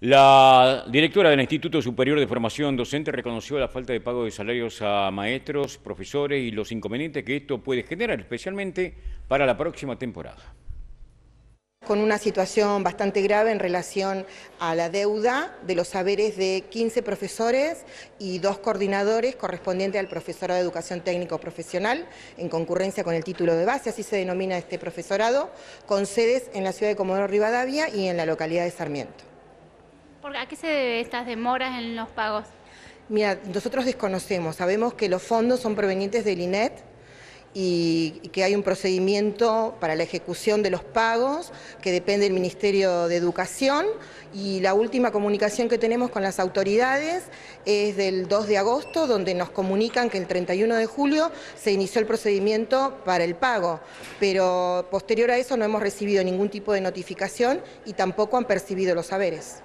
La directora del Instituto Superior de Formación Docente reconoció la falta de pago de salarios a maestros, profesores y los inconvenientes que esto puede generar, especialmente para la próxima temporada con una situación bastante grave en relación a la deuda de los saberes de 15 profesores y dos coordinadores correspondientes al profesorado de educación técnico profesional en concurrencia con el título de base, así se denomina este profesorado, con sedes en la ciudad de Comodoro Rivadavia y en la localidad de Sarmiento. ¿A qué se debe estas demoras en los pagos? Mira, nosotros desconocemos, sabemos que los fondos son provenientes del INET, y, que hay un procedimiento para la ejecución de los pagos que depende del Ministerio de Educación y la última comunicación que tenemos con las autoridades es del 2 de agosto donde nos comunican que el 31 de julio se inició el procedimiento para el pago, pero posterior a eso no hemos recibido ningún tipo de notificación y tampoco han percibido los saberes.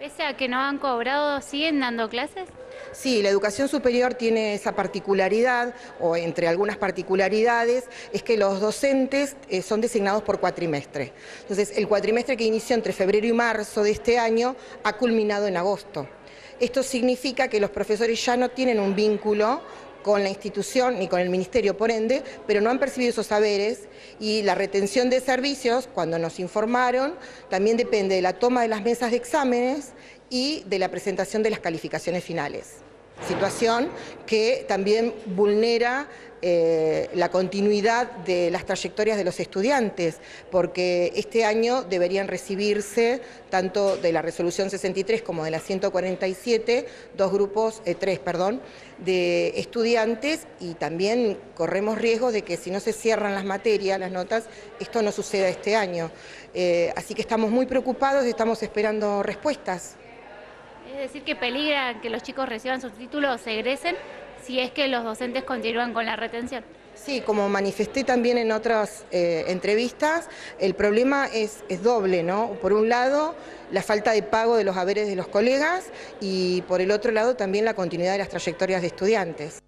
Pese a que no han cobrado, ¿siguen dando clases? Sí, la educación superior tiene esa particularidad, o entre algunas particularidades, es que los docentes eh, son designados por cuatrimestre. Entonces, el cuatrimestre que inició entre febrero y marzo de este año ha culminado en agosto. Esto significa que los profesores ya no tienen un vínculo con la institución ni con el ministerio, por ende, pero no han percibido esos saberes y la retención de servicios, cuando nos informaron, también depende de la toma de las mesas de exámenes y de la presentación de las calificaciones finales situación que también vulnera eh, la continuidad de las trayectorias de los estudiantes, porque este año deberían recibirse tanto de la resolución 63 como de la 147, dos grupos, eh, tres, perdón, de estudiantes y también corremos riesgos de que si no se cierran las materias, las notas, esto no suceda este año. Eh, así que estamos muy preocupados y estamos esperando respuestas. Es decir, que peligra que los chicos reciban sus títulos, se egresen, si es que los docentes continúan con la retención. Sí, como manifesté también en otras eh, entrevistas, el problema es, es doble, ¿no? Por un lado, la falta de pago de los haberes de los colegas y por el otro lado también la continuidad de las trayectorias de estudiantes.